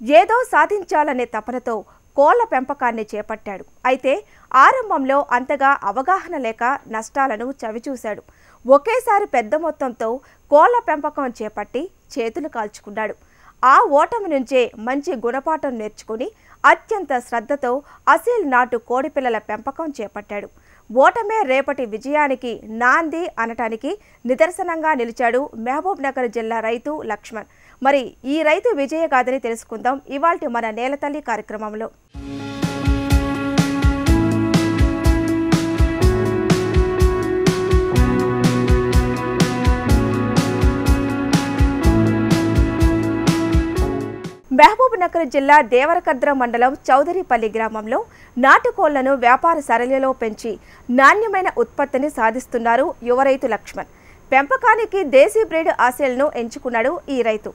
ఏదో సాధించాలనే తపనతో కోళ్ళ పెంపకాన్ని చేపట్టాడు. అయితే ఆరంభంలో అంతగా అవగాహన లేక నష్టాలను చవిచూశాడు. ఒకేసారి పెద్ద మొత్తంతో కోళ్ళ పెంపకం చేపట్టి చేతులు కాల్చుకున్నాడు. ఆ ఓటమి నుంచే మంచి గుణపాఠం నేర్చుకుని అత్యంత శ్రద్ధతో అసీల్ నాటు కోడిపిల్లల పెంపకం చేపట్టాడు. ఓటమే రేపటి విజయానికి నాంది అనటానికి నిదర్శనంగా నిలిచాడు మహబూబ్ నగర్ జిల్లా రైతు లక్ష్మణ్. మరి ఈ రైతు విజయ గాథని తెలుసుకుందాం. ఇవాళ మన నేలతల్లి కార్యక్రమంలో. మహబూబ్నగర్ జిల్లా దేవరకద్ర మండలం చౌదరిపల్లి గ్రామంలో నాటుకోళ్ళను వ్యాపార సరళిలో పెంచి నాణ్యమైన ఉత్పత్తిని సాధిస్తున్నారు యువ రైతు లక్ష్మణ్. పెంపకానికి దేశీ బ్రీడ్ ఆశలను ఎంచుకున్నాడు ఈ రైతు.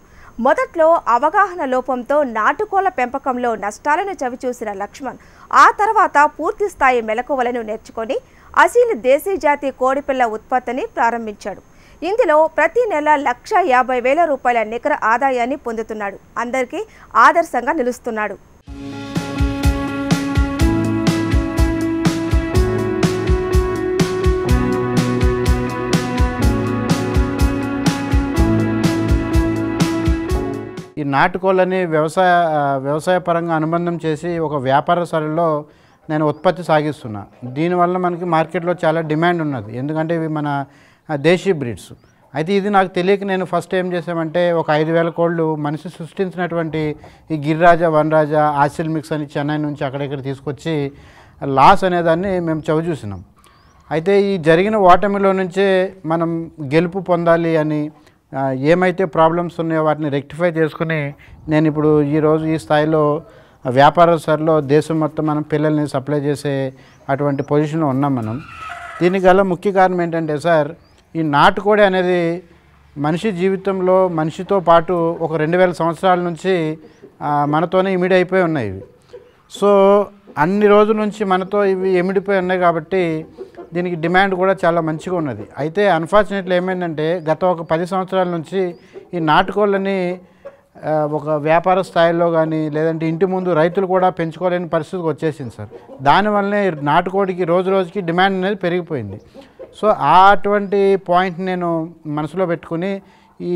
మొదట్లో అవగాహన లోపంతో నాటుకోళ్ళ పెంపకంలో నష్టాలను చవిచూసిన లక్ష్మణ్ ఆ తర్వాత పూర్తి స్థాయి మెలకువలను నేర్చుకొని అసీల్ దేశీ జాతి కోడిపిల్ల ఉత్పత్తిని ప్రారంభించాడు. ఇందులో ప్రతి నెల లక్ష యాభై వేల రూపాయల నికర ఆదాయాన్ని పొందుతున్నాడు. అందరికీ ఆదర్శంగా నిలుస్తున్నాడు. ఈ నాటుకోళ్ళని వ్యవసాయ వ్యవసాయపరంగా వ్యవసాయ పరంగా అనుబంధం చేసి ఒక వ్యాపార సరళిలో నేను ఉత్పత్తి సాగిస్తున్నా. దీనివల్ల మనకి మార్కెట్లో చాలా డిమాండ్ ఉన్నది. ఎందుకంటే ఇవి మన దేశీ బ్రీడ్స్. అయితే ఇది నాకు తెలియక నేను ఫస్ట్ ఏం చేసామంటే ఒక ఐదు వేల కోళ్ళు మనిషి సృష్టించినటువంటి ఈ గిరిరాజా వనరాజా ఆసిల్ మిక్స్ అని చెన్నై నుంచి అక్కడిక్కడ తీసుకొచ్చి లాస్ అనేదాన్ని మేము చవిచూసినాం అయితే ఈ జరిగిన ఓటమిలో నుంచే మనం గెలుపు పొందాలి అని ఏమైతే ప్రాబ్లమ్స్ ఉన్నాయో వాటిని రెక్టిఫై చేసుకుని నేను ఇప్పుడు ఈరోజు ఈ స్థాయిలో వ్యాపార స్థాయిలో దేశం మొత్తం మనం పిల్లల్ని సప్లై చేసే అటువంటి పొజిషన్లో ఉన్నాం మనం. దీనికి గల ముఖ్య కారణం ఏంటంటే సార్ ఈ నాటుకోడి అనేది మనిషి జీవితంలో మనిషితో పాటు ఒక రెండు వేల సంవత్సరాల నుంచి మనతోనే ఇమిడి అయిపోయి ఉన్నాయి ఇవి. సో అన్ని రోజుల నుంచి మనతో ఇవి ఎమిడిపోయి ఉన్నాయి కాబట్టి దీనికి డిమాండ్ కూడా చాలా మంచిగా ఉన్నది. అయితే అన్ఫార్చునేట్లీ ఏమైందంటే గత ఒక పది సంవత్సరాల నుంచి ఈ నాటుకోళ్ళని ఒక వ్యాపార స్థాయిలో కానీ లేదంటే ఇంటి ముందు రైతులు కూడా పెంచుకోలేని పరిస్థితికి వచ్చేసింది సార్. దానివల్లనే నాటుకోడికి రోజు రోజుకి డిమాండ్ అనేది పెరిగిపోయింది. సో ఆ అటువంటి పాయింట్ నేను మనసులో పెట్టుకుని ఈ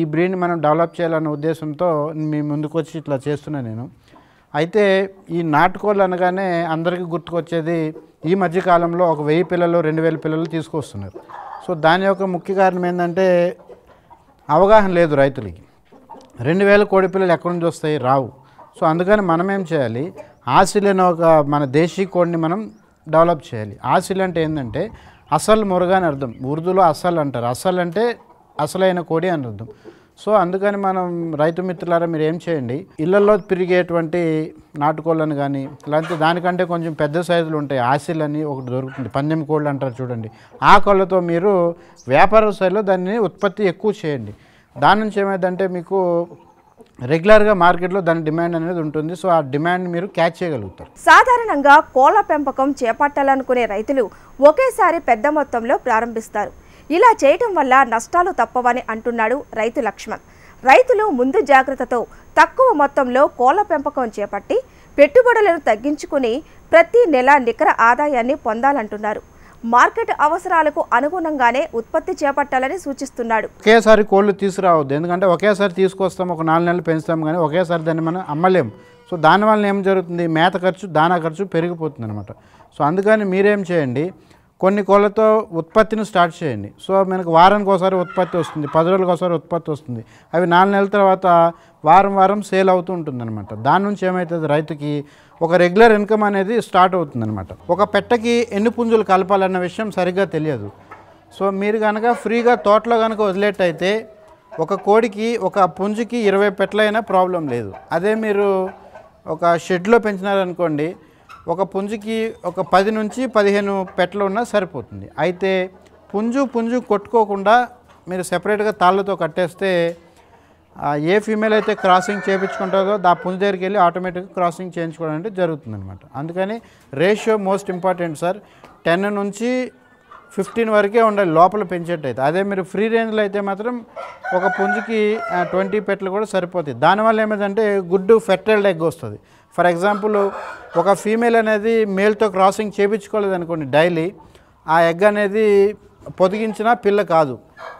ఈ బ్రీడ్ని మనం డెవలప్ చేయాలన్న ఉద్దేశంతో మీ ముందుకు వచ్చి ఇట్లా చేస్తున్నాను నేను. అయితే ఈ నాటుకోళ్ళు అనగానే అందరికీ గుర్తుకొచ్చేది ఈ మధ్యకాలంలో ఒక వెయ్యి పిల్లలు రెండు వేల పిల్లలు తీసుకొస్తున్నారు. సో దాని యొక్క ముఖ్య కారణం ఏంటంటే అవగాహన లేదు రైతులకి. రెండు వేల కోడి పిల్లలు ఎక్కడి నుంచి వస్తాయి? రావు. సో అందుకని మనం ఏం చేయాలి? ఆసిల్ అనే ఒక మన దేశీ కోడిని మనం డెవలప్ చేయాలి. ఆసిల్ అంటే ఏంటంటే అసలు మురుగా అని అర్థం. ఉర్దూలో అసలు అంటారు. అసలు అంటే అసలైన కోడి అని అర్థం. సో అందుకని మనం రైతు మిత్రులారా మీరు ఏం చేయండి? ఇళ్ళలో పెరిగేటువంటి నాటుకోళ్ళని కానీ లేకపోతే దానికంటే కొంచెం పెద్ద సైజులు ఉంటాయి. ఆసిల్ అని ఒకటి దొరుకుతుంది. పందెం కోళ్ళు అంటారు చూడండి. ఆ కోళ్ళతో మీరు వ్యాపార స్థాయిలో దాన్ని ఉత్పత్తి ఎక్కువ చేయండి. దాని నుంచి ఏమైందంటే మీకు రెగ్యులర్గా మార్కెట్లో దాని డిమాండ్ అనేది ఉంటుంది. సో ఆ డిమాండ్ మీరు క్యాచ్ చేయగలుగుతారు. సాధారణంగా కోళ్ళ పెంపకం చేపట్టాలనుకునే రైతులు ఒకేసారి పెద్ద మొత్తంలో ప్రారంభిస్తారు. ఇలా చేయటం వల్ల నష్టాలు తప్పవని అంటున్నాడు రైతు లక్ష్మణ్. రైతులు ముందు జాగ్రత్తతో తక్కువ మొత్తంలో కోళ్ళ పెంపకం చేపట్టి పెట్టుబడులను తగ్గించుకుని ప్రతి నెల నికర ఆదాయాన్ని పొందాలంటున్నారు. మార్కెట్ అవసరాలకు అనుగుణంగానే ఉత్పత్తి చేపట్టాలని సూచిస్తున్నాడు. ఒకేసారి కోళ్ళు తీసుకురావద్దు. ఎందుకంటే ఒకేసారి తీసుకొస్తాం ఒక నాలుగు నెలలు పెంచుతాం కానీ ఒకేసారి దాన్ని మనం అమ్మలేము. సో దానివల్ల ఏం జరుగుతుంది? మేత ఖర్చు దానా ఖర్చు పెరిగిపోతుంది అనమాట సో అందుకని మీరేం చేయండి? కొన్ని కోళ్ళతో ఉత్పత్తిని స్టార్ట్ చేయండి. సో మనకు వారానికి ఒకసారి ఉత్పత్తి వస్తుంది. పది రోజులకు ఒకసారి ఉత్పత్తి వస్తుంది. అవి నాలుగు నెలల తర్వాత వారం వారం సేల్ అవుతూ ఉంటుంది అనమాట దాని నుంచి ఏమవుతుంది రైతుకి ఒక రెగ్యులర్ ఇన్కమ్ అనేది స్టార్ట్ అవుతుందనమాట ఒక పెట్టకి ఎన్ని పుంజులు కలపాలన్న విషయం సరిగ్గా తెలియదు. సో మీరు కనుక ఫ్రీగా తోటలో కనుక వదిలేటైతే ఒక కోడికి ఒక పుంజుకి ఇరవై పెట్టలైనా ప్రాబ్లం లేదు. అదే మీరు ఒక షెడ్లో పెంచినారనుకోండి ఒక పుంజుకి ఒక పది నుంచి పదిహేను పెట్టలు ఉన్నా సరిపోతుంది. అయితే పుంజు పుంజు కొట్టుకోకుండా మీరు సెపరేట్గా తాళ్ళతో కట్టేస్తే ఏ ఫీమేల్ అయితే క్రాసింగ్ చేయించుకుంటుందో దా పుంజు దగ్గరికి వెళ్ళి ఆటోమేటిక్గా క్రాసింగ్ చేయించుకోవడం అంటే జరుగుతుందనమాట అందుకని ratio most important sir. Ten నుంచి ఫిఫ్టీన్ వరకే ఉండాలి లోపల పెంచేటైతే. అదే మీరు ఫ్రీ రేంజ్లో అయితే మాత్రం ఒక పుంజుకి ట్వంటీ పెట్లు కూడా సరిపోతాయి. దానివల్ల ఏమైందంటే గుడ్డు ఫెర్టైల్డ్ ఎగ్ వస్తుంది. ఫర్ ఎగ్జాంపుల్ ఒక ఫీమేల్ అనేది మేల్తో క్రాసింగ్ చేయించుకోలేదు అనుకోండి డైలీ ఆ ఎగ్ అనేది పొదిగించిన పిల్ల కాదు.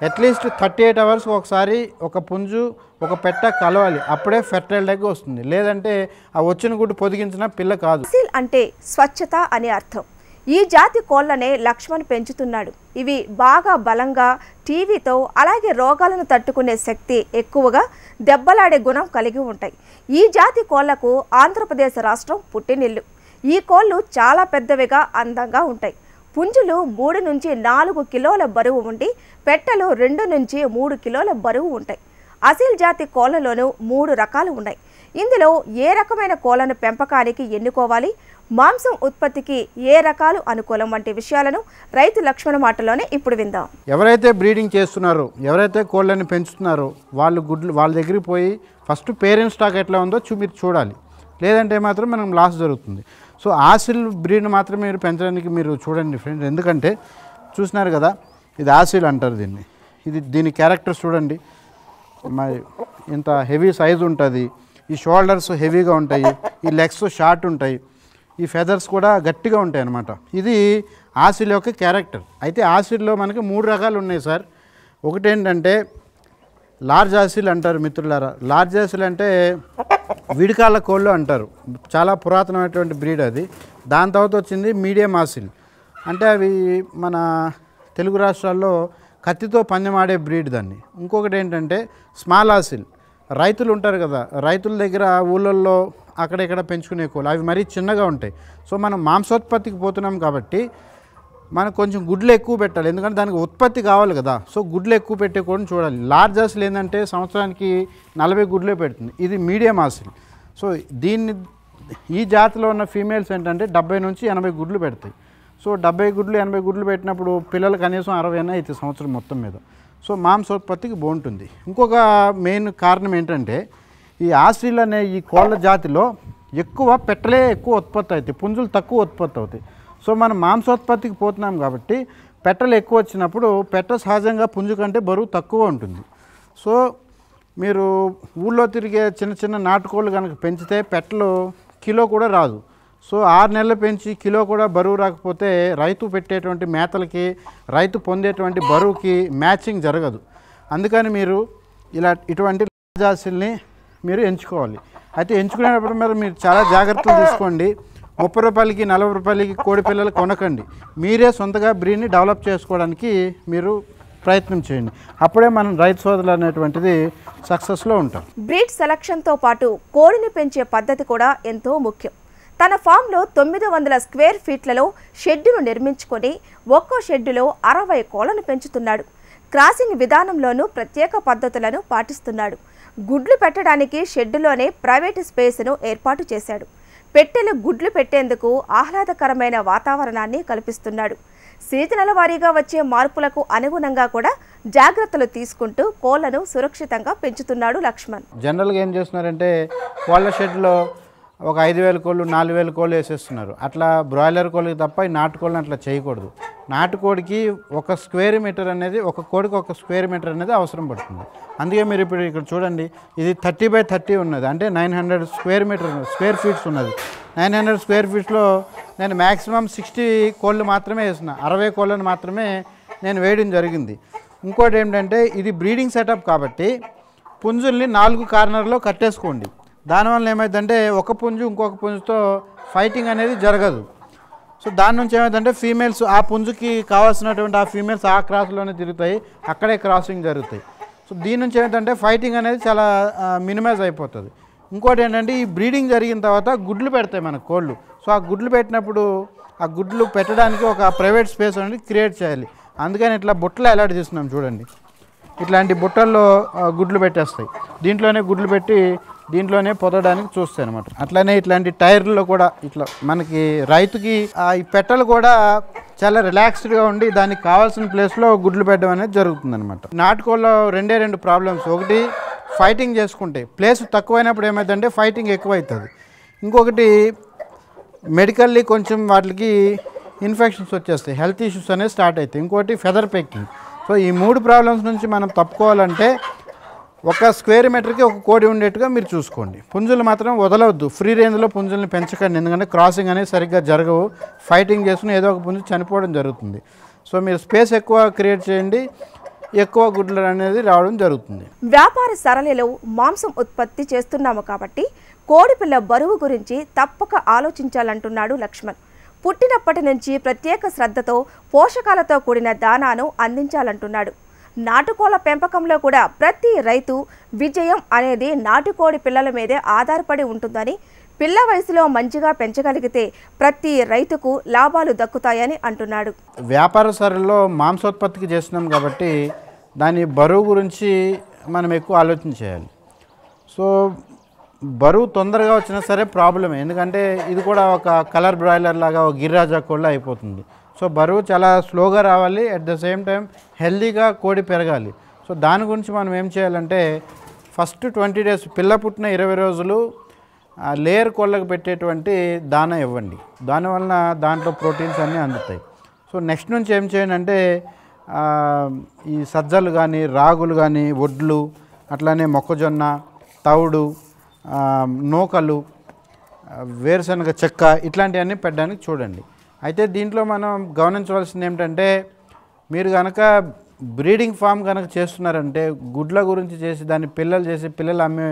అట్లీస్ట్ థర్టీ ఎయిట్ అవర్స్ ఒకసారి ఒక పుంజు ఒక పెట్ట కలవాలి. అప్పుడే ఫెర్టైల్ ఎగ్ వస్తుంది. లేదంటే ఆ వచ్చిన గుడ్డు పొదిగించిన పిల్ల కాదు. అంటే స్వచ్ఛత అని అర్థం. ఈ జాతి కోళ్ళనే లక్ష్మణ్ పెంచుతున్నాడు. ఇవి బాగా బలంగా టీవీతో అలాగే రోగాలను తట్టుకునే శక్తి ఎక్కువగా దెబ్బలాడే గుణం కలిగి ఉంటాయి. ఈ జాతి కోళ్ళకు ఆంధ్రప్రదేశ్ రాష్ట్రం పుట్టినిల్లు. ఈ కోళ్ళు చాలా పెద్దవిగా అందంగా ఉంటాయి. పుంజులు మూడు నుంచి నాలుగు కిలోల బరువు ఉండి పెట్టెలు రెండు నుంచి మూడు కిలోల బరువు ఉంటాయి. అసీల్ జాతి కోళ్ళలోనూ మూడు రకాలు ఉన్నాయి. ఇందులో ఏ రకమైన కోళ్ళను పెంపకానికి ఎన్నుకోవాలి? మాంసం ఉత్పత్తికి ఏ రకాలు అనుకూలం వంటి విషయాలను రైతు లక్ష్మణ మాటలోనే ఇప్పుడు విందాం. ఎవరైతే బ్రీడింగ్ చేస్తున్నారో ఎవరైతే కోళ్ళని పెంచుతున్నారో వాళ్ళు గుడ్లు వాళ్ళ దగ్గరికి పోయి ఫస్ట్ పేరెంట్ స్టాక్ ఎట్లా ఉందో చూ మీరు చూడాలి. లేదంటే మాత్రం మనం లాస్ జరుగుతుంది. సో ఆసిల్ బ్రీడ్ మాత్రం మీరు పెంచడానికి మీరు చూడండి ఫ్రెండ్స్. ఎందుకంటే చూసినారు కదా ఇది ఆసిల్ అంటారు దీన్ని. ఇది దీని క్యారెక్టర్ చూడండి. మరి ఇంత హెవీ సైజ్ ఉంటుంది. ఈ షోల్డర్స్ హెవీగా ఉంటాయి. ఈ లెగ్స్ షార్ట్ ఉంటాయి. ఈ ఫెదర్స్ కూడా గట్టిగా ఉంటాయి అన్నమాట. ఇది ఆసిల్ యొక్క క్యారెక్టర్ అయితే ఆసిల్లో మనకి మూడు రకాలు ఉన్నాయి సార్. ఒకటి ఏంటంటే లార్జ్ ఆసిల్ అంటారు మిత్రులారా. లార్జ్ ఆసిల్ అంటే విడికాల కోళ్ళు అంటారు. చాలా పురాతనమైనటువంటి బ్రీడ్ అది. దాని తర్వాత వచ్చింది మీడియం ఆసిల్ అంటే అవి మన తెలుగు రాష్ట్రాల్లో కత్తితో పందెమాడే బ్రీడ్ దాన్ని. ఇంకొకటి ఏంటంటే స్మాల్ ఆసిల్ రైతులు ఉంటారు కదా. రైతుల దగ్గర ఊళ్ళల్లో అక్కడెక్కడ పెంచుకునే కోళ్ళు. అవి మరీ చిన్నగా ఉంటాయి. సో మనం మాంసోత్పత్తికి పోతున్నాం కాబట్టి మనకు కొంచెం గుడ్లు ఎక్కువ పెట్టాలి. ఎందుకంటే దానికి ఉత్పత్తి కావాలి కదా. సో గుడ్లు ఎక్కువ పెట్టే కూడా చూడాలి. లార్జ్ ఆసిల్ ఏంటంటే సంవత్సరానికి నలభై గుడ్లే పెడుతుంది. ఇది మీడియం ఆసిల్ సో దీన్ని ఈ జాతిలో ఉన్న ఫీమేల్స్ ఏంటంటే డెబ్బై నుంచి ఎనభై గుడ్లు పెడతాయి. సో డెబ్బై గుడ్లు ఎనభై గుడ్లు పెట్టినప్పుడు పిల్లలు కనీసం అరవై అయినా అయితే సంవత్సరం మొత్తం మీద. సో మాంసోత్పత్తికి బాగుంటుంది ఇంకొక మెయిన్ కారణం ఏంటంటే ఈ ఆసిల్ అనే ఈ కోళ్ళ జాతిలో ఎక్కువ పెట్టలే ఎక్కువ ఉత్పత్తి అవుతాయి పుంజులు తక్కువ ఉత్పత్తి అవుతాయి. సో మనం మాంసోత్పత్తికి పోతున్నాం కాబట్టి పెట్టలు ఎక్కువ వచ్చినప్పుడు పెట్ట సహజంగా పుంజు కంటే బరువు తక్కువ ఉంటుంది. సో మీరు ఊళ్ళో తిరిగే చిన్న చిన్న నాటుకోళ్ళు కనుక పెంచితే పెట్టలు కిలో కూడా రాదు. సో ఆరు నెలలు పెంచి కిలో కూడా బరువు రాకపోతే రైతు పెట్టేటువంటి మేతలకి రైతు పొందేటువంటి బరువుకి మ్యాచింగ్ జరగదు. అందుకని మీరు ఇలా ఇటువంటి జాసుల్ని మీరు ఎంచుకోవాలి. అయితే ఎంచుకునేటప్పుడు మరి మీరు చాలా జాగ్రత్తలు తీసుకోండి. ముప్పై రూపాయలకి నలభై రూపాయలకి కోడి పిల్లలు కొనకండి. మీరే సొంతగా బ్రీడ్ని డెవలప్ చేసుకోవడానికి మీరు ప్రయత్నం చేయండి. అప్పుడే మనం రైతు సోదరులు అనేటువంటిది సక్సెస్లో ఉంటాం. బ్రీడ్ సెలక్షన్తో పాటు కోడిని పెంచే పద్ధతి కూడా ఎంతో ముఖ్యం. తన ఫామ్లో తొమ్మిది వందల స్క్వేర్ ఫీట్లలో షెడ్డును నిర్మించుకొని ఒక్కో షెడ్డులో అరవై కోళ్ళను పెంచుతున్నాడు. క్రాసింగ్ విధానంలోనూ ప్రత్యేక పద్ధతులను పాటిస్తున్నాడు. గుడ్లు పెట్టడానికి షెడ్డులోనే ప్రైవేటు స్పేస్ను ఏర్పాటు చేశాడు. పెట్టెలు గుడ్లు పెట్టేందుకు ఆహ్లాదకరమైన వాతావరణాన్ని కల్పిస్తున్నాడు. సీజనల వారీగా వచ్చే మార్పులకు అనుగుణంగా కూడా జాగ్రత్తలు తీసుకుంటూ కోళ్ళను సురక్షితంగా పెంచుతున్నాడు లక్ష్మణ్. జనరల్గా ఏం చేస్తున్నారంటే కోళ్ళ షెడ్లో ఒక ఐదు వేల కోళ్ళు నాలుగు వేల కోళ్ళు వేసేస్తున్నారు. అట్లా బ్రాయిలర్ కోళ్ళకి తప్ప ఈ నాటుకోళ్ళని అట్లా చేయకూడదు. నాటుకోడికి ఒక స్క్వేర్ మీటర్ అనేది ఒక కోడికి ఒక స్క్వేర్ మీటర్ అనేది అవసరం పడుతుంది. అందుకే మీరు ఇప్పుడు ఇక్కడ చూడండి ఇది థర్టీ బై థర్టీ ఉన్నది. అంటే nine hundred square metre square feets ఉన్నది. నైన్ హండ్రెడ్ స్క్వేర్ ఫీట్స్లో నేను మ్యాక్సిమం సిక్స్టీ కోళ్ళు మాత్రమే వేసిన. అరవై కోళ్ళను మాత్రమే నేను వేయడం జరిగింది. ఇంకోటి ఏంటంటే ఇది బ్రీడింగ్ సెటప్ కాబట్టి పుంజుల్ని నాలుగు కార్నర్లో కట్టేసుకోండి. దానివల్ల ఏమైందంటే ఒక పుంజు ఇంకొక పుంజుతో ఫైటింగ్ అనేది జరగదు. సో దాని నుంచి ఏమైందంటే ఫీమేల్స్ ఆ పుంజుకి కావాల్సినటువంటి ఆ ఫీమేల్స్ ఆ క్రాస్లోనే తిరుగుతాయి అక్కడే క్రాసింగ్ జరుగుతాయి. సో దీని నుంచి ఏంటంటే ఫైటింగ్ అనేది చాలా మినిమైజ్ అయిపోతుంది. ఇంకోటి ఏంటంటే ఈ బ్రీడింగ్ జరిగిన తర్వాత గుడ్లు పెడతాయి మన కోళ్ళు. సో ఆ గుడ్లు పెట్టినప్పుడు ఆ గుడ్లు పెట్టడానికి ఒక ప్రైవేట్ స్పేస్ అనేది క్రియేట్ చేయాలి. అందుకని ఇట్లా బుట్టలు అలర్ట్ చేస్తున్నాం చూడండి. ఇట్లాంటి బుట్టల్లో గుడ్లు పెట్టేస్తాయి. దీంట్లోనే గుడ్లు పెట్టి దీంట్లోనే పొదడానికి చూస్తాయి అనమాట అట్లనే ఇట్లాంటి టైర్లో కూడా ఇట్లా మనకి రైతుకి ఆ, ఈ పెట్టలు కూడా చాలా రిలాక్స్డ్గా ఉండి దానికి కావాల్సిన ప్లేస్లో గుడ్లు పెట్టడం అనేది జరుగుతుంది అనమాట నాటుకోళ్ళలో రెండే రెండు ప్రాబ్లమ్స్ ఒకటి ఫైటింగ్ చేసుకుంటే ప్లేస్ తక్కువైనప్పుడు ఏమైందంటే ఫైటింగ్ ఎక్కువ అవుతుంది ఇంకొకటి మెడికల్లీ కొంచెం వాటికి ఇన్ఫెక్షన్స్ వచ్చేస్తాయి. హెల్త్ ఇష్యూస్ అనేవి స్టార్ట్ అవుతాయి. ఇంకోటి ఫెదర్ పెక్కింగ్ సో ఈ మూడు ప్రాబ్లమ్స్ నుంచి మనం తప్పుకోవాలంటే ఒక స్క్వేర్ మీటర్కి ఒక కోడి ఉండేట్టుగా మీరు చూసుకోండి. పుంజులు మాత్రం వదలవద్దు. ఫ్రీ రేంజ్లో పుంజుల్ని పెంచకండి. ఎందుకంటే క్రాసింగ్ అనేది సరిగ్గా జరగవు. ఫైటింగ్ చేసుకుని ఏదో ఒక పుంజు చనిపోవడం జరుగుతుంది. సో మీరు స్పేస్ ఎక్కువ క్రియేట్ చేయండి. ఎక్కువ గుడ్లు అనేది రావడం జరుగుతుంది. వ్యాపార సరళిలో మాంసం ఉత్పత్తి చేస్తున్నాము కాబట్టి కోడిపిల్ల బరువు గురించి తప్పక ఆలోచించాలంటున్నాడు లక్ష్మణ్. పుట్టినప్పటి నుంచి ప్రత్యేక శ్రద్ధతో పోషకాలతో కూడిన దానాను అందించాలంటున్నాడు. నాటుకోళ్ళ పెంపకంలో కూడా ప్రతి రైతు విజయం అనేది నాటుకోడి పిల్లల మీదే ఆధారపడి ఉంటుందని పిల్ల వయసులో మంచిగా పెంచగలిగితే ప్రతి రైతుకు లాభాలు దక్కుతాయని అంటున్నాడు. వ్యాపార సరళిలో మాంసోత్పత్తికి చేస్తున్నాం కాబట్టి దాని బరువు గురించి మనం ఎక్కువ ఆలోచన చేయాలి. సో బరువు తొందరగా వచ్చినా సరే ప్రాబ్లమే. ఎందుకంటే ఇది కూడా ఒక కలర్ బ్రాయిలర్ లాగా ఒక గిరిరాజా కోళ్ళ అయిపోతుంది. సో బరువు చాలా స్లోగా రావాలి అట్ ద సేమ్ టైం హెల్దీగా కోడి పెరగాలి. సో దాని గురించి మనం ఏం చేయాలంటే ఫస్ట్ ట్వంటీ డేస్ పిల్ల పుట్టిన ఇరవై రోజులు లేయర్ కోళ్ళకు పెట్టేటువంటి దాన ఇవ్వండి. దానివలన దాంట్లో ప్రోటీన్స్ అన్నీ అందుతాయి. సో నెక్స్ట్ నుంచి ఏం చేయండి అంటే ఈ సజ్జలు కానీ రాగులు కానీ వడ్లు అట్లానే మొక్కజొన్న తవుడు నూకలు వేరుశనగ చెక్క ఇట్లాంటివన్నీ పెట్టడానికి చూడండి. అయితే దీంట్లో మనం గమనించవలసింది ఏమిటంటే మీరు కనుక బ్రీడింగ్ ఫామ్ కనుక చేస్తున్నారంటే గుడ్ల గురించి చేసి దాన్ని పిల్లలు చేసి పిల్లలు అమ్మే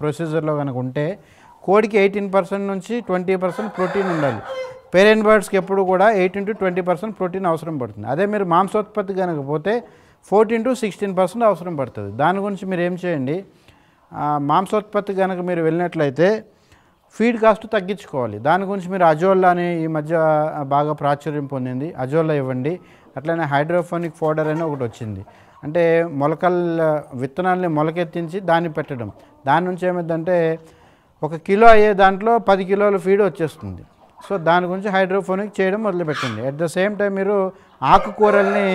ప్రొసీజర్లో కనుక ఉంటే కోడికి ఎయిటీన్ పర్సెంట్ నుంచి ట్వంటీ పర్సెంట్ ప్రోటీన్ ఉండాలి. పేరెంట్ బర్డ్స్కి ఎప్పుడు కూడా eighteen to twenty percent protein అవసరం పడుతుంది. అదే మీరు మాంసోత్పత్తి కనుక పోతే ఫోర్టీన్ టు సిక్స్టీన్ పర్సెంట్ అవసరం పడుతుంది. దాని గురించి మీరు ఏం చేయండి మాంసోత్పత్తి కనుక మీరు వెళ్ళినట్లయితే ఫీడ్ కాస్ట్ తగ్గించుకోవాలి. దాని గురించి మీరు అజోల్లా అని ఈ మధ్య బాగా ప్రాచుర్యం పొందింది. అజోల్లా ఇవ్వండి. అట్లనే హైడ్రోఫోనిక్ ఫోడర్ అని ఒకటి వచ్చింది. అంటే మొలకల విత్తనాల్ని మొలకెత్తించి దాన్ని పెట్టడం. దాని నుంచి ఏమైందంటే ఒక కిలో అయ్యే దాంట్లో పది కిలోల ఫీడ్ వచ్చేస్తుంది. సో దాని గురించి హైడ్రోఫోనిక్ చేయడం మొదలుపెట్టండి అట్ ద సేమ్ టైం మీరు ఆకుకూరల్ని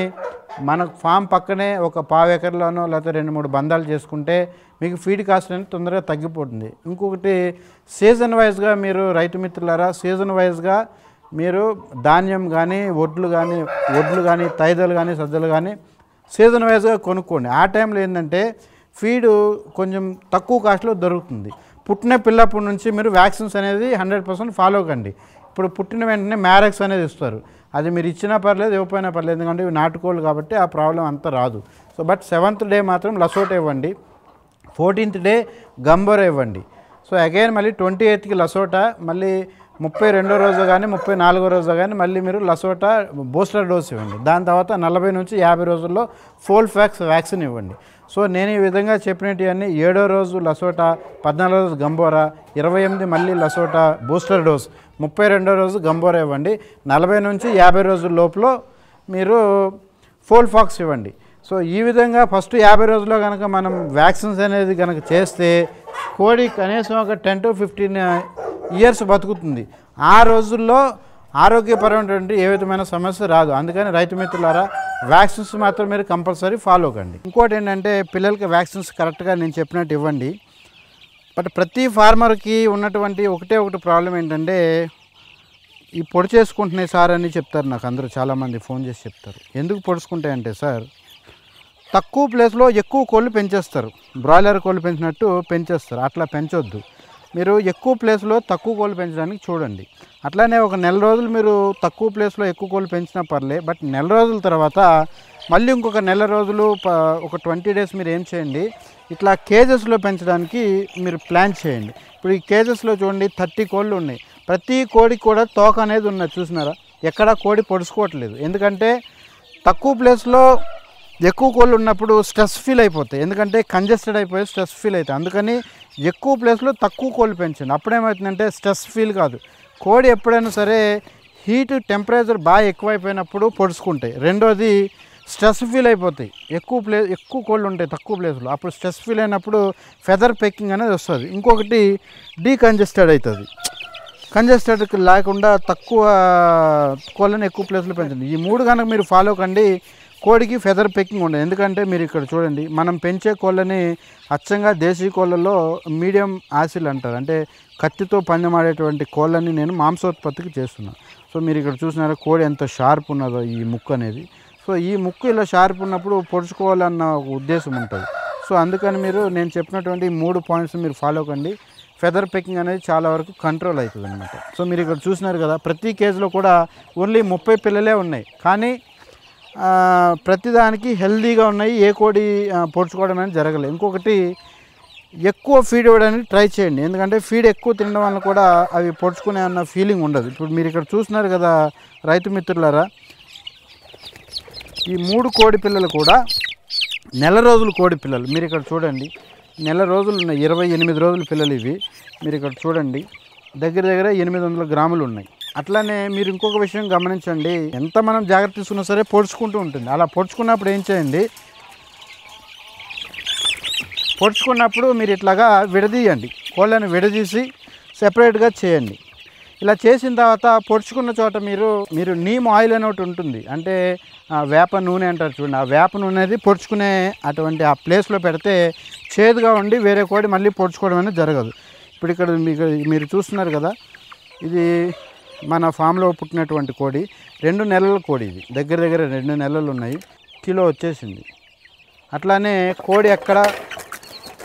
మన ఫామ్ పక్కనే ఒక పావు ఎకర్లోనో లేకపోతే రెండు మూడు బంధాలు చేసుకుంటే మీకు ఫీడ్ కాస్ట్ అనేది తొందరగా తగ్గిపోతుంది. ఇంకొకటి సీజన్ వైజ్గా మీరు రైతు మిత్రులారా సీజన్ వైజ్గా మీరు ధాన్యం కానీ వడ్లు కానీ వడ్లు కానీ తైదలు కానీ సజ్జలు కానీ సీజన్ వైజ్గా కొనుక్కోండి. ఆ టైంలో ఏంటంటే ఫీడు కొంచెం తక్కువ కాస్ట్లో దొరుకుతుంది. పుట్టిన పిల్లప్పటి నుంచి మీరు వ్యాక్సిన్స్ అనేది హండ్రెడ్ పర్సెంట్ ఫాలో కండి. ఇప్పుడు పుట్టిన వెంటనే మ్యారక్స్ అనేది ఇస్తారు. అది మీరు ఇచ్చినా పర్లేదు ఇవ్వకపోయినా పర్లేదు. ఎందుకంటే ఇవి నాటుకోళ్ళు కాబట్టి ఆ ప్రాబ్లం అంతా రాదు. సో బట్ సెవెంత్ డే మాత్రం లసోట ఇవ్వండి. ఫోర్టీన్త్ డే గంబోర ఇవ్వండి. సో అగైన్ మళ్ళీ ట్వంటీ ఎయిత్కి లసోటా మళ్ళీ ముప్పై రెండో రోజు కానీ ముప్పై నాలుగో రోజు కానీ మళ్ళీ మీరు లసోటా బూస్టర్ డోస్ ఇవ్వండి. దాని తర్వాత నలభై నుంచి యాభై రోజుల్లో ఫోల్ ఫ్యాక్స్ వ్యాక్సిన్ ఇవ్వండి. సో నేను ఈ విధంగా చెప్పినట్టువన్నీ ఏడో రోజు లసోటా పద్నాలుగో రోజు గంబోరా ఇరవై ఎనిమిది మళ్ళీ లసోటా బూస్టర్ డోస్ ముప్పై రెండో రోజు గంబోరా ఇవ్వండి. నలభై నుంచి యాభై రోజుల లోపల మీరు ఫోల్ ఫాక్స్ ఇవ్వండి. సో ఈ విధంగా ఫస్ట్ యాభై రోజుల్లో కనుక మనం వ్యాక్సిన్స్ అనేది కనుక చేస్తే కోడి కనీసం ఒక టెన్ టు ఫిఫ్టీన్ ఇయర్స్ బతుకుతుంది. ఆ రోజుల్లో ఆరోగ్యపరమైనటువంటి ఏ విధమైన సమస్య రాదు. అందుకని రైతు మిత్రులారా వ్యాక్సిన్స్ మాత్రం మీరు కంపల్సరీ ఫాలో కండి. ఇంకోటి ఏంటంటే పిల్లలకి వ్యాక్సిన్స్ కరెక్ట్గా నేను చెప్పినట్టు ఇవ్వండి. బట్ ప్రతి ఫార్మర్కి ఉన్నటువంటి ఒకటే ఒకటి ప్రాబ్లం ఏంటంటే ఈ పొడి చేసుకుంటున్నాయి సార్ అని చెప్తారు నాకు అందరూ. చాలామంది ఫోన్ చేసి చెప్తారు. ఎందుకు పొడుచుకుంటాయంటే సార్ తక్కువ ప్లేస్లో ఎక్కువ కోళ్ళు పెంచేస్తారు. బ్రాయిలర్ కోళ్ళు పెంచినట్టు పెంచేస్తారు. అట్లా పెంచొద్దు. మీరు ఎక్కువ ప్లేస్లో తక్కువ కోళ్ళు పెంచడానికి చూడండి. అట్లానే ఒక నెల రోజులు మీరు తక్కువ ప్లేస్లో ఎక్కువ కోళ్ళు పెంచినా పర్లే బట్ నెల రోజుల తర్వాత మళ్ళీ ఇంకొక నెల రోజులు ప- ఒక ట్వంటీ డేస్ మీరు ఏం చేయండి ఇట్లా కేజెస్లో పెంచడానికి మీరు ప్లాన్ చేయండి. ఇప్పుడు ఈ కేజెస్లో చూడండి థర్టీ కోళ్ళు ఉన్నాయి. ప్రతి కోడికి కూడా తోక అనేది ఉన్నది చూసినారా? ఎక్కడా కోడి పొడుచుకోవట్లేదు. ఎందుకంటే తక్కువ ప్లేస్లో ఎక్కువ కోళ్ళు ఉన్నప్పుడు స్ట్రెస్ ఫీల్ అయిపోతాయి. ఎందుకంటే కంజెస్టెడ్ అయిపోయి స్ట్రెస్ ఫీల్ అవుతాయి. అందుకని ఎక్కువ ప్లేస్లో తక్కువ కోళ్ళు పెంచండి. అప్పుడేమవుతుందంటే స్ట్రెస్ ఫీల్ కాదు. కోడి ఎప్పుడైనా సరే హీట్ టెంపరేచర్ బాగా ఎక్కువైపోయినప్పుడు పొడుచుకుంటాయి. రెండోది స్ట్రెస్ ఫీల్ అయిపోతాయి. ఎక్కువ ప్లేస్ ఎక్కువ కోళ్ళు ఉంటాయి తక్కువ ప్లేస్లో. అప్పుడు స్ట్రెస్ ఫీల్ అయినప్పుడు ఫెదర్ పెక్కింగ్ అనేది వస్తుంది. ఇంకొకటి డీకంజెస్టెడ్ అవుతుంది కంజెస్టెడ్ లేకుండా తక్కువ కోళ్ళని ఎక్కువ ప్లేస్లో పెంచండి. ఈ మూడు కనుక మీరు ఫాలో కండి కోడికి ఫెదర్ పెక్కింగ్ ఉండదు. ఎందుకంటే మీరు ఇక్కడ చూడండి మనం పెంచే కోళ్ళని అచ్చంగా దేశీ కోళ్ళలో మీడియం ఆసిల్ అంటారు. అంటే కత్తితో పందెమాడేటువంటి కోళ్ళని నేను మాంసోత్పత్తికి చేస్తున్నాను సో మీరు ఇక్కడ చూసినారా కోడి ఎంత షార్ప్ ఉన్నదో ఈ ముక్కు అనేది. సో ఈ ముక్కు ఇలా షార్ప్ ఉన్నప్పుడు పొడుచుకోవాలన్న ఒక ఉద్దేశం ఉంటుంది. సో అందుకని మీరు నేను చెప్పినటువంటి మూడు పాయింట్స్ మీరు ఫాలో కండి. ఫెదర్ పెకింగ్ అనేది చాలా వరకు కంట్రోల్ అవుతుంది అనమాట సో మీరు ఇక్కడ చూసినారు కదా ప్రతి కేజీలో కూడా ఓన్లీ ముప్పై పిల్లలే ఉన్నాయి. కానీ ప్రతిదానికి హెల్దీగా ఉన్నాయి. ఏ కోడి పొడుచుకోవడం అనేది జరగలేదు. ఇంకొకటి ఎక్కువ ఫీడ్ ఇవ్వడానికి ట్రై చేయండి. ఎందుకంటే ఫీడ్ ఎక్కువ తినడం వల్ల కూడా అవి పొడుచుకునే అన్న ఫీలింగ్ ఉండదు. ఇప్పుడు మీరు ఇక్కడ చూస్తున్నారు కదా రైతు మిత్రులారా ఈ మూడు కోడి పిల్లలు కూడా నెల రోజులు కోడి పిల్లలు. మీరు ఇక్కడ చూడండి నెల రోజులు ఉన్నాయి. ఇరవై ఎనిమిది రోజుల పిల్లలు ఇవి. మీరు ఇక్కడ చూడండి దగ్గర దగ్గర ఎనిమిది వందల గ్రాములు ఉన్నాయి. అట్లానే మీరు ఇంకొక విషయం గమనించండి. ఎంత మనం జాగ్రత్త తీసుకున్నా సరే పొడుచుకుంటూ ఉంటుంది. అలా పొడుచుకున్నప్పుడు ఏం చేయండి పొడుచుకున్నప్పుడు మీరు ఇట్లాగా విడదీయండి. కోళ్ళని విడదీసి సెపరేట్గా చేయండి. ఇలా చేసిన తర్వాత పొడుచుకున్న చోట మీరు మీరు నీమ్ ఆయిల్ అని ఒకటి ఉంటుంది. అంటే ఆ వేప నూనె అంటారు చూడండి. ఆ వేప నూనె అది పొడుచుకునే అటువంటి ఆ ప్లేస్లో పెడితే చేదుగా ఉండి వేరే కోడి మళ్ళీ పొడుచుకోవడం అనేది జరగదు. ఇప్పుడు ఇక్కడ మీకు మీరు చూస్తున్నారు కదా ఇది మన ఫామ్లో పుట్టినటువంటి కోడి. రెండు నెలల కోడి ఇది. దగ్గర దగ్గర రెండు నెలలు ఉన్నాయి. కిలో వచ్చేసింది. అట్లానే కోడి ఎక్కడ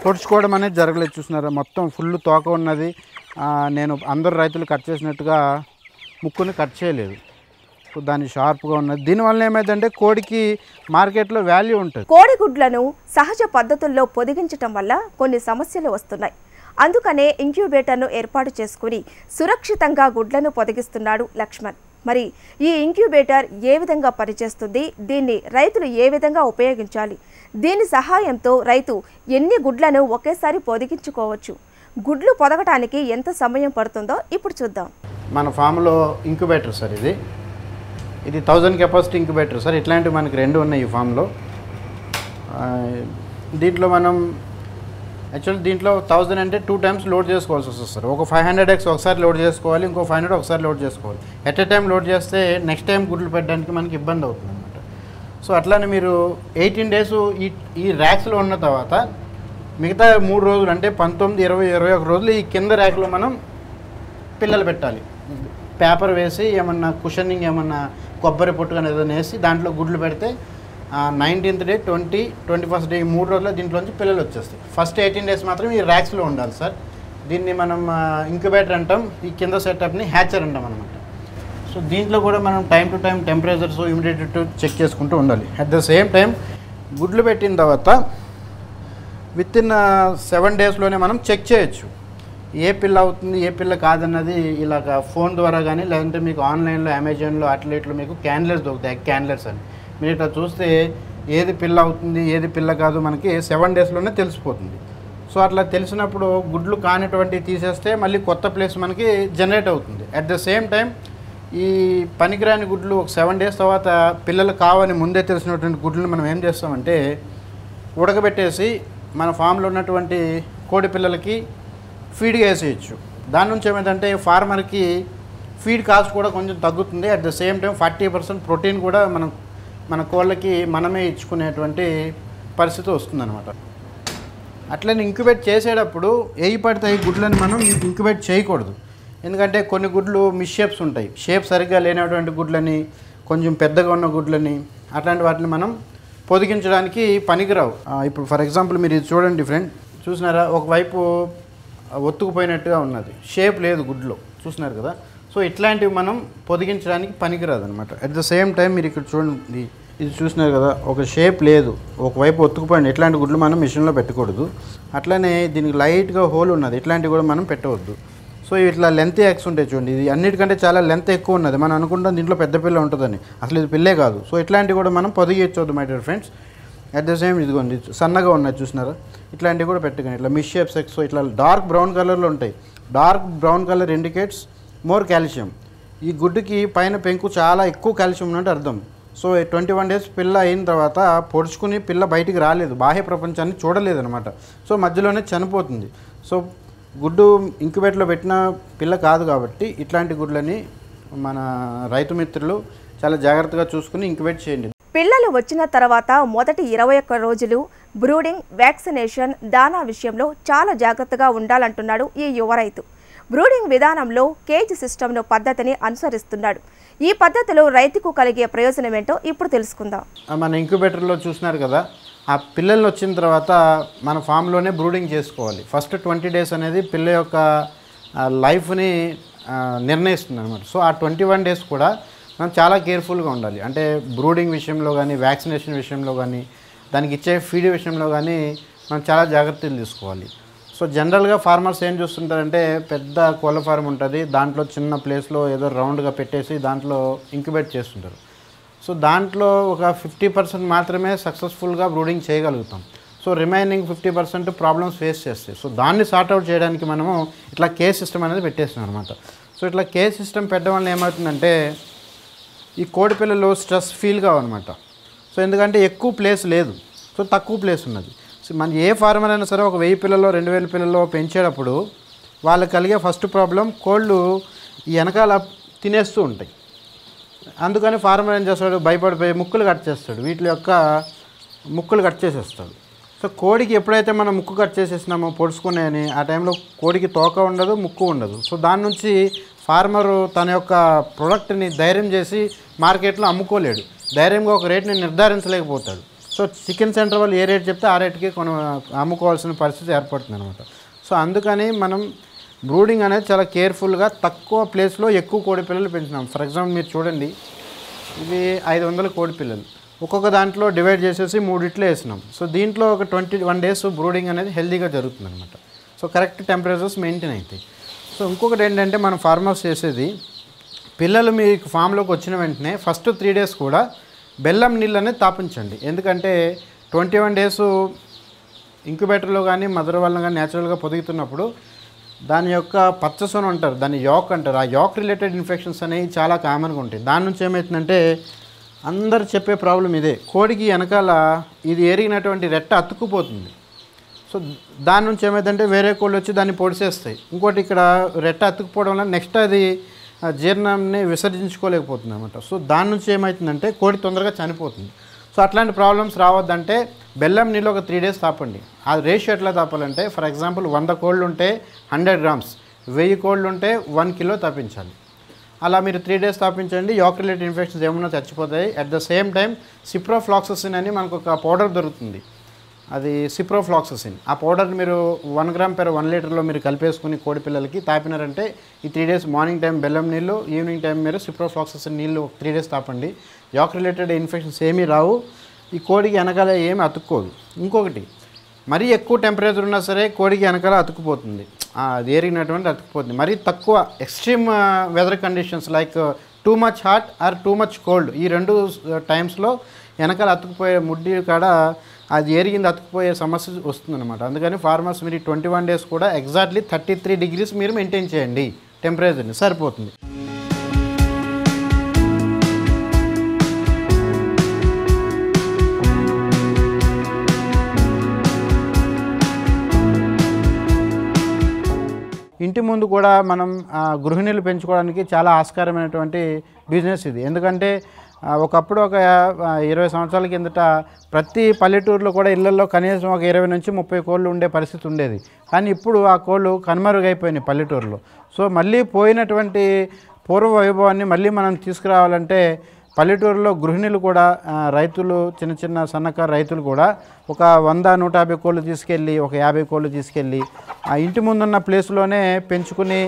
పొడుచుకోవడం అనేది జరగలేదు చూసినారా మొత్తం ఫుల్ తోక ఉన్నది. నేను అందరు రైతులు కట్ చేసినట్టుగా ముక్కుని కట్ చేయలేదు. దాన్ని దాని షార్ప్గా ఉన్నది. దీనివల్ల ఏమైందంటే కోడికి మార్కెట్లో వాల్యూ ఉంటుంది. కోడిగుడ్లను సహజ పద్ధతుల్లో పొదిగించటం వల్ల కొన్ని సమస్యలు వస్తున్నాయి. అందుకనే ఇంక్యుబేటర్ను ఏర్పాటు చేసుకుని సురక్షితంగా గుడ్లను పొదిగిస్తున్నాడు లక్ష్మణ్. మరి ఈ ఇంక్యుబేటర్ ఏ విధంగా పనిచేస్తుంది? దీన్ని రైతులు ఏ విధంగా ఉపయోగించాలి? దీని సహాయంతో రైతు ఎన్ని గుడ్లను ఒకేసారి పొదిగించుకోవచ్చు? గుడ్లు పొదగటానికి ఎంత సమయం పడుతుందో ఇప్పుడు చూద్దాం. మన ఫామ్లో ఇంక్యుబేటర్ సార్ ఇది. ఇది థౌజండ్ కెపాసిటీ ఇంక్యుబేటర్ సార్. ఇట్లాంటివి మనకి రెండు ఉన్నాయి ఈ ఫామ్లో. దీంట్లో మనం యాక్చువల్ దీంట్లో థౌజండ్ అంటే టూ టైమ్స్ లోడ్ చేసుకోవాల్సి వస్తుంది సార్. ఒక ఫైవ్ హండ్రెడ్ ఎక్స్ ఒకసారి లోడ్ చేసుకోవాలి ఇంకో ఫైవ్ హండ్రెడ్ ఒకసారి లోడ్ చేసుకోవాలి. ఎట్ ఎ టైం లోడ్ చేస్తే నెక్స్ట్ టైం గుడ్లు పెట్టడానికి మనకి ఇబ్బంది అవుతుంది అనమాట సో అట్లానే మీరు ఎయిటీన్ డేస్ ఈ ఈ ర్యాక్స్లో ఉన్న తర్వాత మిగతా మూడు రోజులు అంటే పంతొమ్మిది ఇరవై ఇరవై ఒక రోజులు ఈ కింద ర్యాక్లో మనం పిల్లలు పెట్టాలి. పేపర్ వేసి ఏమన్నా కుషనింగ్ ఏమన్నా కొబ్బరి పొట్టు కానీ ఏదైనా వేసి దాంట్లో గుడ్లు పెడితే nineteenth day twenty twenty first day మూడు రోజుల్లో దీంట్లోంచి పిల్లలు వచ్చేస్తాయి. ఫస్ట్ ఎయిటీన్ డేస్ మాత్రం ఈ ర్యాక్స్లో ఉండాలి సార్. దీన్ని మనం ఇంక్యుబేటర్ అంటాం ఈ కింద సెటప్ని హ్యాచర్ అంటాం అనమాట సో దీంట్లో కూడా మనం time to time temperatures humidity check చేసుకుంటూ ఉండాలి. అట్ ద సేమ్ టైం గుడ్లు పెట్టిన తర్వాత విత్ ఇన్ సెవెన్ డేస్లోనే మనం చెక్ చేయొచ్చు. ఏ పిల్ల అవుతుంది ఏ పిల్ల కాదన్నది ఇలాగ ఫోన్ ద్వారా కానీ లేదంటే మీకు ఆన్లైన్లో అమెజాన్లో అట్లెట్లో మీకు క్యాన్లర్స్ దొరుకుతాయి క్యాన్లర్స్ అని. మీరు ఇట్లా చూస్తే ఏది పిల్ల అవుతుంది ఏది పిల్ల కాదు మనకి సెవెన్ డేస్లోనే తెలిసిపోతుంది. సో అట్లా తెలిసినప్పుడు గుడ్లు కానిటువంటి తీసేస్తే మళ్ళీ కొత్త ప్లేస్ మనకి జనరేట్ అవుతుంది. అట్ ద సేమ్ టైం ఈ పనికిరాని గుడ్లు ఒక సెవెన్ డేస్ తర్వాత పిల్లలు కావని ముందే తెలిసినటువంటి గుడ్లను మనం ఏం చేస్తామంటే ఉడకబెట్టేసి మన ఫామ్లో ఉన్నటువంటి కోడి పిల్లలకి ఫీడ్గా వేసేయచ్చు దాని నుంచి ఏమైందంటే ఫార్మర్కి ఫీడ్ కాస్ట్ కూడా కొంచెం తగ్గుతుంది. At the same time forty percent protein కూడా మనం మన కోళ్ళకి మనమే ఇచ్చుకునేటువంటి పరిస్థితి వస్తుందన్నమాట. అట్లనే ఇంక్యుబేట్ చేసేటప్పుడు ఏయి పడతాయి ఈ గుడ్లను మనం ఇంక్యుబేట్ చేయకూడదు. ఎందుకంటే కొన్ని గుడ్లు మిస్షేప్స్ ఉంటాయి. షేప్ సరిగ్గా లేనటువంటి గుడ్లని కొంచెం పెద్దగా ఉన్న గుడ్లని అట్లాంటి వాటిని మనం పొదిగించడానికి పనికిరావు. ఇప్పుడు ఫర్ ఎగ్జాంపుల్ మీరు ఇది చూడండి ఫ్రెండ్. చూసినారా? ఒకవైపు ఒత్తుకుపోయినట్టుగా ఉన్నది. షేప్ లేదు గుడ్లో. చూసినారు కదా? సో ఇట్లాంటివి మనం పొదిగించడానికి పనికిరాదు అనమాట అట్ ద సేమ్ టైం మీరు ఇక్కడ చూడండి ఇది చూసినారు కదా ఒక షేప్ లేదు ఒకవైపు ఒత్తుకుపోయింది ఇట్లాంటి గుడ్లు మనం మిషన్లో పెట్టకూడదు. అట్లనే దీనికి లైట్గా హోల్ ఉన్నది ఇట్లాంటివి కూడా మనం పెట్టవద్దు. సో ఇట్లా లెంత్ యాక్స్ ఉంటాయి చూడండి ఇది అన్నిటికంటే చాలా లెంత్ ఎక్కువ ఉన్నది. మనం అనుకుంటాం దీంట్లో పెద్ద పిల్ల ఉంటుందని అసలు ఇది పిల్లే కాదు. సో ఇట్లాంటివి కూడా మనం పొదిగించవద్దు my dear friends at the same ఇదిగోండి సన్నగా ఉన్నాయి చూసినారా? ఇట్లాంటివి కూడా పెట్టుకోండి. ఇట్లా మిస్ షేప్స్ ఎక్స్ ఇట్లా డార్క్ బ్రౌన్ కలర్లో ఉంటాయి. Dark brown colour indicates more calcium. ఈ గుడ్డుకి పైన పెంకు చాలా ఎక్కువ కాల్షియం ఉన్నట్టు అర్థం. సో ట్వంటీ వన్ డేస్ పిల్ల అయిన తర్వాత పొడుచుకుని పిల్ల బయటికి రాలేదు. బాహ్య ప్రపంచాన్ని చూడలేదనమాట సో మధ్యలోనే చనిపోతుంది. సో గుడ్డు ఇంక్యుబేటర్లో పెట్టిన పిల్ల కాదు కాబట్టి ఇట్లాంటి గుడ్లని మన రైతు మిత్రులు చాలా జాగ్రత్తగా చూసుకుని ఇంక్యుబేట్ చేయండి. పిల్లలు వచ్చిన తర్వాత మొదటి ఇరవై ఒక్క రోజులు బ్రూడింగ్ వ్యాక్సినేషన్ దానా విషయంలో చాలా జాగ్రత్తగా ఉండాలంటున్నాడు ఈ యువ రైతు. బ్రూడింగ్ విధానంలో కేజ్ సిస్టమ్ను పద్ధతిని అనుసరిస్తున్నాడు. ఈ పద్ధతిలో రైతుకు కలిగే ప్రయోజనం ఏంటో ఇప్పుడు తెలుసుకుందాం. మన ఇంక్యుబేటర్లో చూసినారు కదా ఆ పిల్లలు వచ్చిన తర్వాత మన ఫామ్లోనే బ్రూడింగ్ చేసుకోవాలి. ఫస్ట్ ట్వంటీ డేస్ అనేది పిల్ల యొక్క లైఫ్ని నిర్ణయిస్తుంది అనమాట సో ఆ ట్వంటీ వన్ డేస్ కూడా మనం చాలా కేర్ఫుల్గా ఉండాలి. అంటే బ్రూడింగ్ విషయంలో కానీ వ్యాక్సినేషన్ విషయంలో కానీ దానికి ఇచ్చే ఫీడ్ విషయంలో కానీ మనం చాలా జాగ్రత్తలు తీసుకోవాలి. సో జనరల్గా ఫార్మర్స్ ఏం చూస్తుంటారంటే పెద్ద కోళ్ళ ఫార్మ్ ఉంటుంది దాంట్లో చిన్న ప్లేస్లో ఏదో రౌండ్గా పెట్టేసి దాంట్లో ఇంక్యుబేట్ చేస్తుంటారు. సో దాంట్లో ఒక ఫిఫ్టీ పర్సెంట్ మాత్రమే సక్సెస్ఫుల్గా బ్రూడింగ్ చేయగలుగుతాం. So remaining fifty percent problems face చేస్తాయి. సో దాన్ని సార్ట్అవుట్ చేయడానికి మనము ఇట్లా కే సిస్టమ్ అనేది పెట్టేస్తున్నాం అనమాట సో ఇట్లా కే సిస్టమ్ పెట్టడం వల్ల ఏమవుతుందంటే ఈ కోడి పిల్లలు స్ట్రెస్ ఫీల్ కావన్నమాట సో ఎందుకంటే ఎక్కువ ప్లేస్ లేదు. సో తక్కువ ప్లేస్ ఉన్నది. సో మన ఏ ఫార్మర్ అయినా సరే ఒక వెయ్యి పిల్లలు రెండు వేల పిల్లలు పెంచేటప్పుడు వాళ్ళకి కలిగే ఫస్ట్ ప్రాబ్లం కోళ్ళు వెనకాల తినేస్తూ ఉంటాయి. అందుకని ఫార్మర్ ఏం చేస్తాడు? భయపడిపోయి ముక్కులు కట్ చేస్తాడు. వీటి యొక్క ముక్కులు కట్ చేసేస్తాడు. సో కోడికి ఎప్పుడైతే మనం ముక్కు కట్ చేసేసినామో పొడుచుకునేని ఆ టైంలో కోడికి తోక ఉండదు ముక్కు ఉండదు. సో దాని నుంచి ఫార్మరు తన యొక్క ప్రొడక్ట్ని ధైర్యం చేసి మార్కెట్లో అమ్ముకోలేడు. ధైర్యంగా ఒక రేట్ని నిర్ధారించలేకపోతాడు. సో చికెన్ సెంటర్ వాళ్ళు ఏ రేట్ చెప్తే ఆ రేట్కి కొను అమ్ముకోవాల్సిన పరిస్థితి ఏర్పడుతుంది అనమాట సో అందుకని మనం బ్రూడింగ్ అనేది చాలా కేర్ఫుల్గా తక్కువ ప్లేస్లో ఎక్కువ కోడి పిల్లలు పెంచినాం ఫర్ ఎగ్జాంపుల్ మీరు చూడండి ఇవి ఐదు వందల కోడి పిల్లలు. ఒక్కొక్క దాంట్లో డివైడ్ చేసేసి మూడిట్లో వేసినాం సో దీంట్లో ఒక ట్వంటీ వన్ డేస్ బ్రూడింగ్ అనేది హెల్తీగా జరుగుతుంది అనమాట సో కరెక్ట్ టెంపరేచర్స్ మెయింటైన్ అవుతాయి. సో ఇంకొకటి ఏంటంటే మనం ఫార్మర్స్ చేసేది పిల్లలు మీకు ఫామ్లోకి వచ్చిన వెంటనే ఫస్ట్ త్రీ డేస్ కూడా బెల్లం నీళ్ళు అనేది తాపించండి. ఎందుకంటే ట్వంటీ వన్ డేస్ ఇంక్యుబేటర్లో కానీ మదర్ వల్ల కానీ న్యాచురల్గా పొదుగుతున్నప్పుడు దాని యొక్క పచ్చసొన అంటారు దాన్ని యాక్ అంటారు. ఆ యాక్ రిలేటెడ్ ఇన్ఫెక్షన్స్ అనేవి చాలా కామన్గా ఉంటాయి. దాని నుంచి ఏమవుతుందంటే అందరు చెప్పే ప్రాబ్లం ఇదే. కోడికి వెనకాల ఇది ఎరిగినటువంటి రెట్ట అతుక్కుపోతుంది. సో దాని నుంచి ఏమైందంటే వేరే కోళ్ళు వచ్చి దాన్ని పొడిసేస్తాయి. ఇంకోటి ఇక్కడ రెట్ట అతుక్కుపోవడం వల్ల నెక్స్ట్ అది జీర్ణాన్ని విసర్జించుకోలేకపోతుంది అనమాట సో దాని నుంచి ఏమవుతుందంటే కోడి తొందరగా చనిపోతుంది. సో అట్లాంటి ప్రాబ్లమ్స్ రావద్దంటే బెల్లం నీళ్ళు ఒక త్రీ డేస్ తాపండి. ఆ రేషియో ఎట్లా తాపాలంటే ఫర్ ఎగ్జాంపుల్ వంద కోళ్ళు ఉంటే హండ్రెడ్ గ్రామ్స్ వెయ్యి కోళ్ళు ఉంటే వన్ కిలో తప్పించాలి అలా మీరు త్రీ డేస్ తాపించండి యాక్రిలేట్ ఇన్ఫెక్షన్స్ ఏమన్నా చచ్చిపోతాయి. At the same time ciprofloxacin అని మనకు ఒక పౌడర్ దొరుకుతుంది. అది సిప్రోఫ్లాక్ససిన్ ఆ పౌడర్ని మీరు వన్ గ్రామ్ పెర్ వన్ లీటర్లో మీరు కలిపేసుకుని కోడి పిల్లలకి తాపినారంటే ఈ త్రీ డేస్ మార్నింగ్ టైం బెల్లం నీళ్ళు ఈవినింగ్ టైం మీరు సిప్రోఫ్లాక్ససిన్ నీళ్ళు త్రీ డేస్ తాపండి. యాక్ రిలేటెడ్ ఇన్ఫెక్షన్స్ ఏమీ రావు. ఈ కోడికి వెనకాల ఏమి అతుక్కోదు. ఇంకొకటి మరీ ఎక్కువ టెంపరేచర్ ఉన్నా సరే కోడికి వెనకాల అతుకుపోతుంది అది ఏరిగినటువంటి అతుకుపోతుంది మరీ తక్కువ extreme weather conditions like too much hot or too much cold ఈ రెండు టైమ్స్లో వెనకాల అతుక్కుపోయే ముడ్డి కాడ అది ఎరిగింది అతుకుపోయే సమస్య వస్తుందన్నమాట. అందుకని ఫార్మర్స్ మీరు ట్వంటీ వన్ డేస్ కూడా ఎగ్జాక్ట్లీ థర్టీ త్రీ డిగ్రీస్ మీరు మెయింటైన్ చేయండి. టెంపరేచర్ని సరిపోతుంది. ఇంటి ముందు కూడా మనం ఆ, గృహిణులు పెంచుకోవడానికి చాలా ఆస్కారమైనటువంటి బిజినెస్ ఇది. ఎందుకంటే ఒకప్పుడు ఒక ఇరవై సంవత్సరాల కిందట ప్రతి పల్లెటూరులో కూడా ఇళ్ళలో కనీసం ఒక ఇరవై నుంచి ముప్పై కోళ్ళు ఉండే పరిస్థితి ఉండేది. కానీ ఇప్పుడు ఆ కోళ్ళు కనుమరుగైపోయినాయి పల్లెటూరులో. సో మళ్ళీ పోయినటువంటి పూర్వ వైభవాన్ని మళ్ళీ మనం తీసుకురావాలంటే పల్లెటూరులో గృహిణులు కూడా రైతులు చిన్న చిన్న సన్నకారు రైతులు కూడా ఒక వంద నూట యాభై కోళ్ళు తీసుకెళ్ళి ఒక యాభై కోళ్ళు తీసుకెళ్ళి ఆ ఇంటి ముందున్న ప్లేస్లోనే పెంచుకుని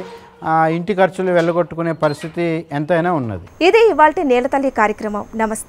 ఇంటి ఖర్చులు వెళ్ళగొట్టుకునే పరిస్థితి ఎంతైనా ఉన్నది. ఇది ఇవాళ నేలతల్లి కార్యక్రమం. నమస్తే.